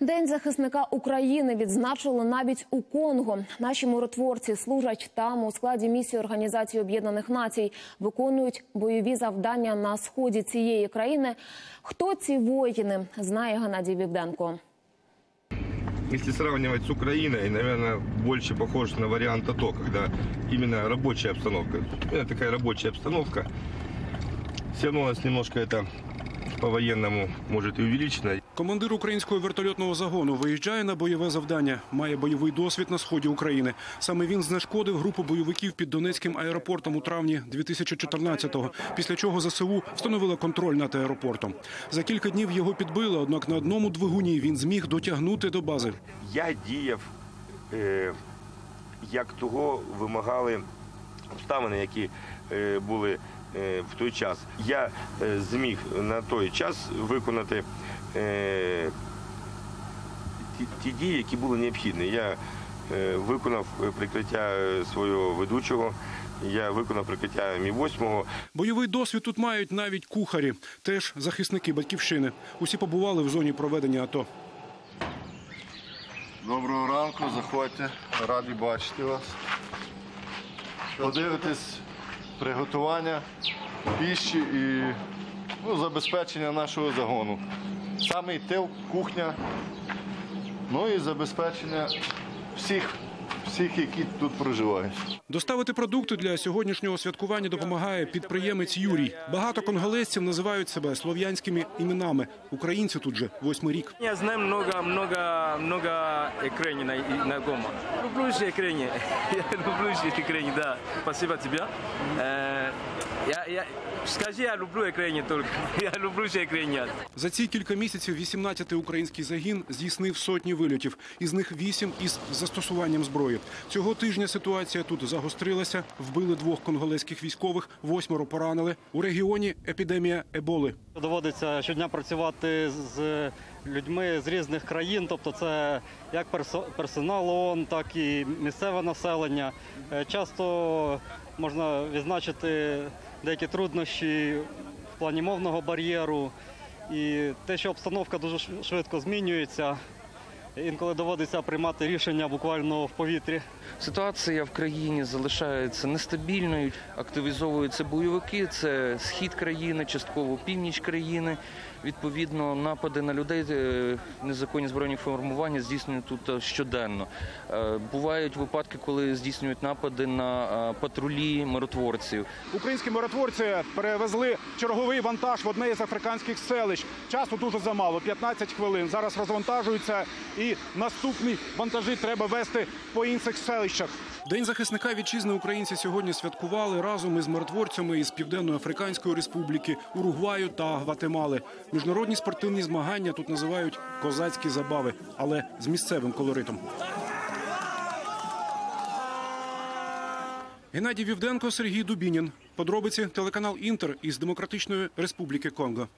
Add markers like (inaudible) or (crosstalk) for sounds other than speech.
День захисника України відзначили навіть у Конго. Наші миротворці служать там у складі місії Організації Об'єднаних Націй, виконують бойові завдання на сході цієї країни. Хто ці воїни, знає Геннадій Вівденко. Если сравнивать с Украиной, наверное, больше похож на вариант АТО, когда именно рабочая обстановка. Именно такая рабочая обстановка. Все равно у нас немножко это по-военному может и увеличено. Командир українського вертольотного загону виїжджає на бойове завдання. Має бойовий досвід на сході України. Саме він знешкодив групу бойовиків під Донецьким аеропортом у травні 2014-го, після чого ЗСУ встановила контроль над аеропортом. За кілька днів його підбили, однак на одному двигуні він зміг дотягнути до бази. Я діяв, е, як того вимагали обставини, які е, були в той час. Я е, зміг на той час виконати е, ті, дії, які були необхідні. Я е, виконав прикриття е, свого ведучого, я виконав прикриття Мі 8 Бойовий досвід тут мають навіть кухарі, теж захисники батьківщини. Усі побували в зоні проведення АТО. Доброго ранку, заходьте, раді бачити вас. Подивитись приготування піші і ну, забезпечення нашого загону. Самий тил, кухня, ну і забезпечення всіх, всіх, які тут проживають. Доставити продукти для сьогоднішнього святкування допомагає підприємець Юрій. Багато конголезців називають себе слов'янськими іменами. Українці тут же восьмий рік. Я знаю багато, много, багато Украине на, на Гома. Люблю ще Украине. (laughs) Я люблю же Украине, да. Спасибо тебе. Э, я, я, скажи, я люблю Украине только. (laughs) Я люблю же Украине. За ці кілька місяців 18-й український загін здійснив сотні вильотів, із них вісім із застосуванням зброї. Цього тижня ситуація тут загострилася. Вбили двох конголезьких військових, восьмеро поранили. У регіоні епідемія еболи. Доводиться щодня працювати з людьми з різних країн, тобто це як персонал ООН, так і місцеве населення. Е, Часто можна відзначити деякі труднощі в плані мовного бар'єру і те, що обстановка дуже швидко змінюється. Інколи доводиться приймати рішення буквально в повітрі. Ситуація в країні залишається нестабільною. Активізовуються бойовики. Це схід країни, частково північ країни. Відповідно, напади на людей, е, незаконні збройні формування здійснюють тут е, щоденно. Е, Бувають випадки, коли здійснюють напади на патрулі миротворців. Українські миротворці перевезли черговий вантаж в одне із африканських селищ. Часу дуже замало 15 хвилин. Зараз розвантажуються, і наступні вантажі треба вести по інших селищах. День захисника вітчизни українці сьогодні святкували разом із миротворцями із Південно-Африканської Республіки, Уругваю та Гватемали. Міжнародні спортивні змагання тут називають козацькі забави, але з місцевим колоритом. Геннадій Вівденко, Сергій Дубінін. Подробиці телеканал Інтер із Демократичної Республіки Конго.